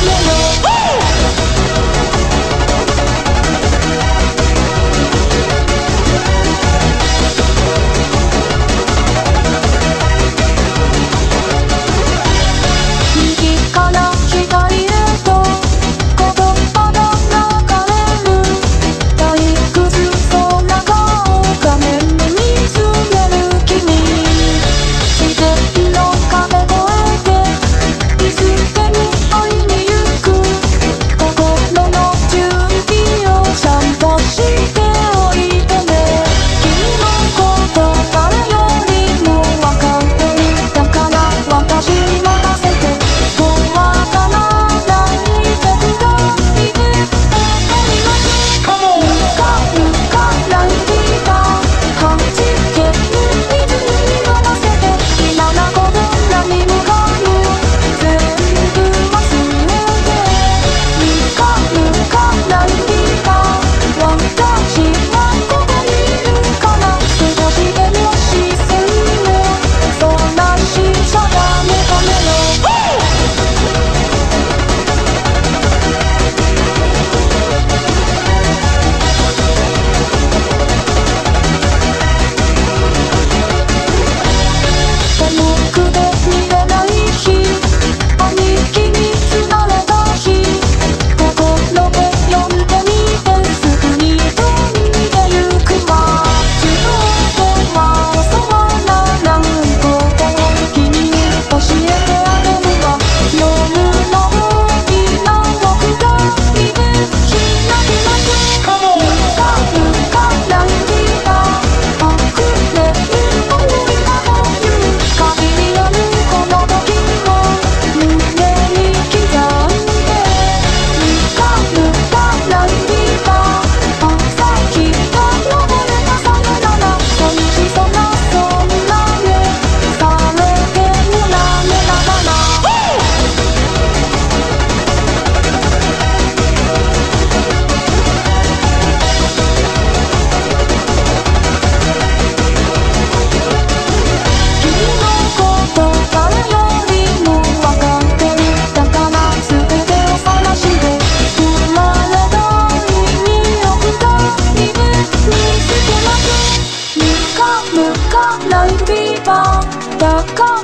coming on.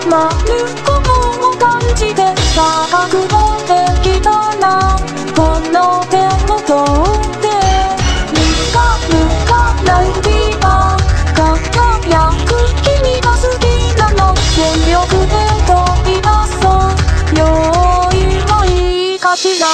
まることを感じて。さあ覚悟できたなこの手を取って。ぬかぬかな。いビーバー輝く君が好きな。の全力で飛び出そう用意はいいかしら